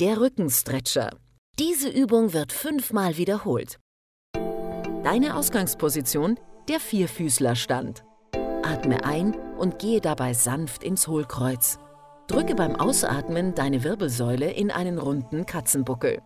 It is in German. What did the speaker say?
der Rückenstretcher. Diese Übung wird fünfmal wiederholt. Deine Ausgangsposition, der Vierfüßlerstand. Atme ein und gehe dabei sanft ins Hohlkreuz. Drücke beim Ausatmen deine Wirbelsäule in einen runden Katzenbuckel.